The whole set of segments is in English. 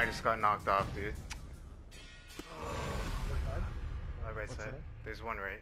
I just got knocked off, dude. My right side. There's one right.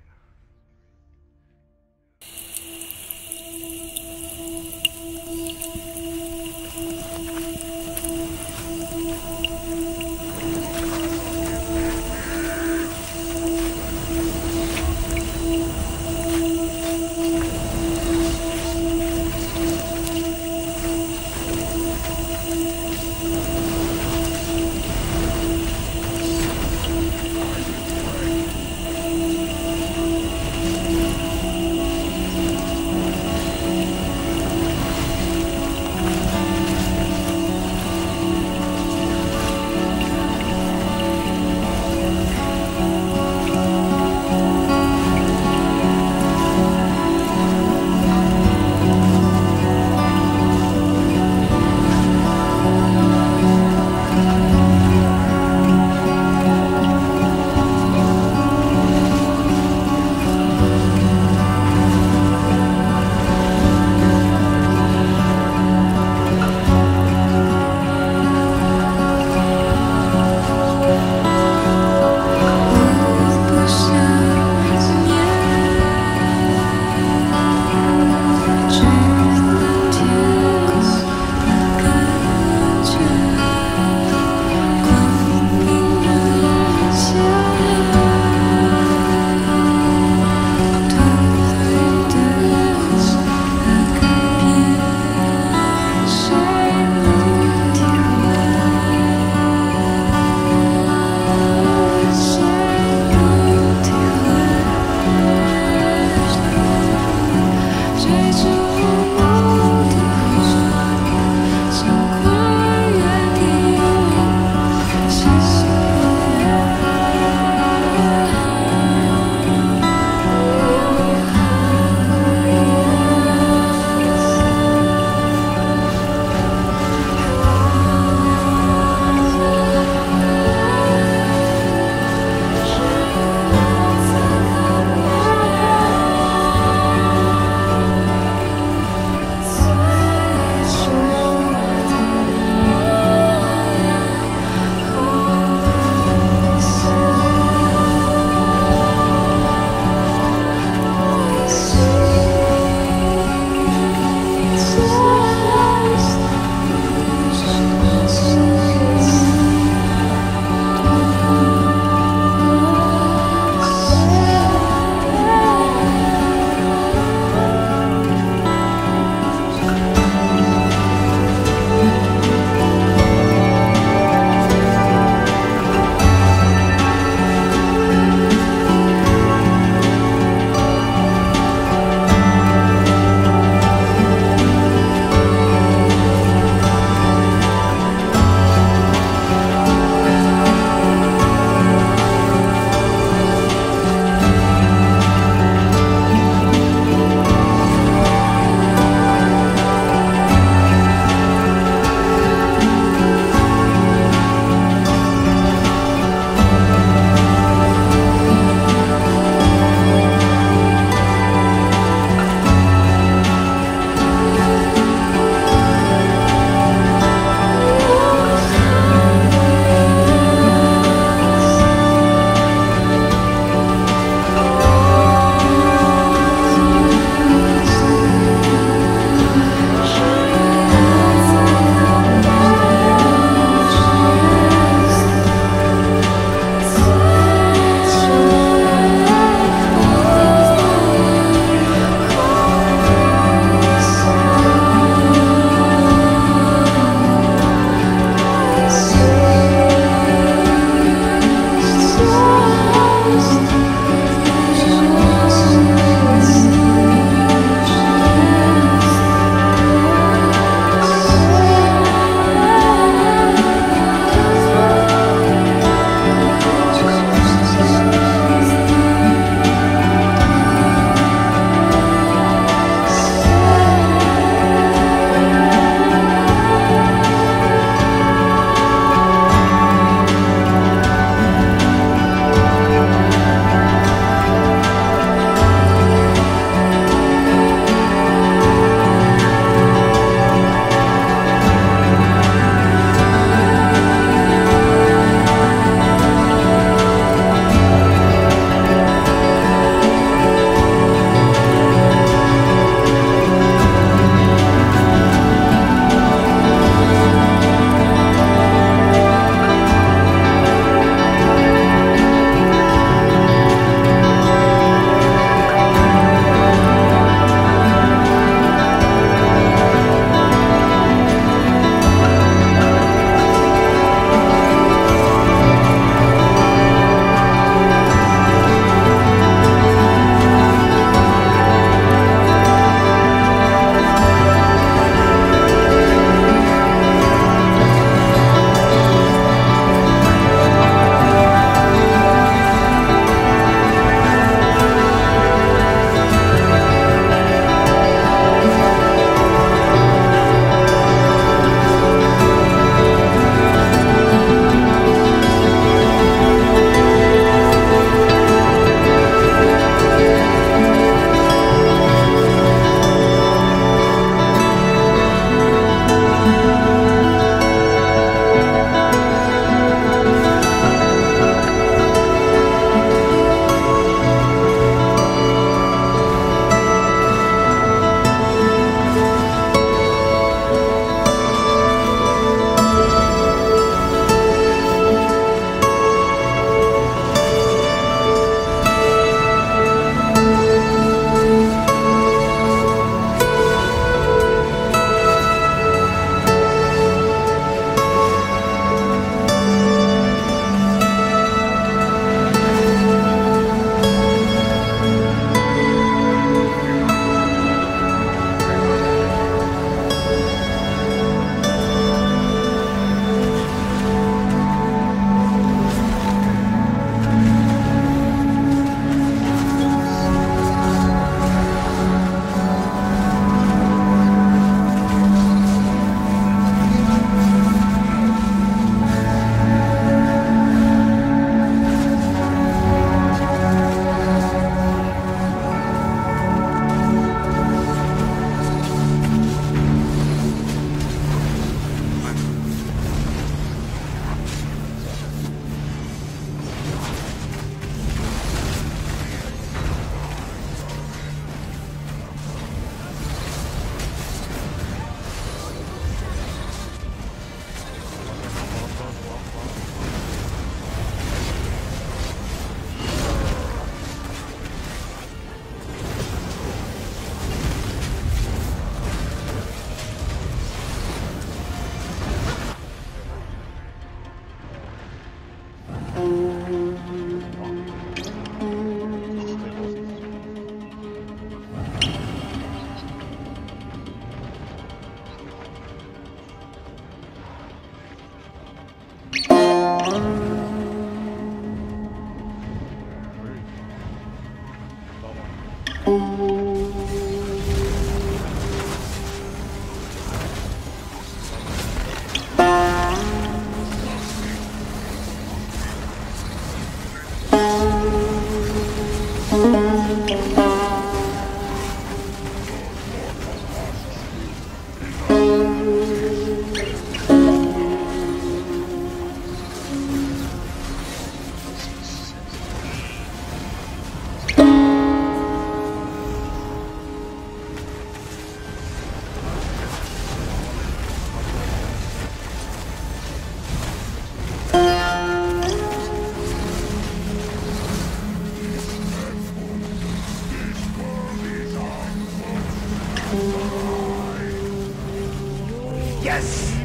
Yes!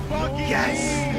Yes!